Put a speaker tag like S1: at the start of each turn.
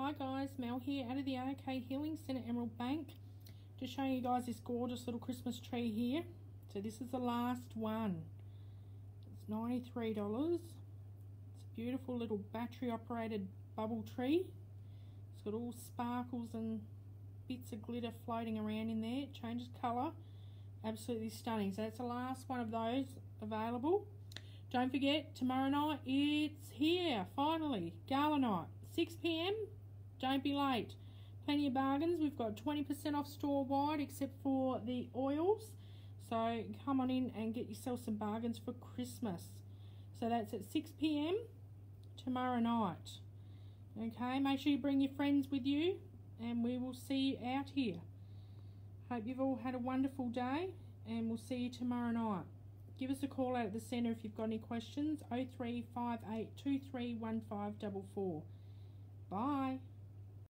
S1: Hi guys, Mel here out of the AOK Healing Centre Emerald Bank. Just showing you guys this gorgeous little Christmas tree here. So this is the last one. It's $93. It's a beautiful little battery operated bubble tree. It's got all sparkles and bits of glitter floating around in there. It changes colour. Absolutely stunning. So that's the last one of those available. Don't forget, tomorrow night it's here, finally, gala night, 6pm don't be late. Plenty of bargains. We've got 20% off store wide except for the oils. So come on in and get yourself some bargains for Christmas. So that's at 6 p.m. tomorrow night. Okay, make sure you bring your friends with you and we will see you out here. Hope you've all had a wonderful day and we'll see you tomorrow night. Give us a call out at the centre if you've got any questions. 0358 Bye.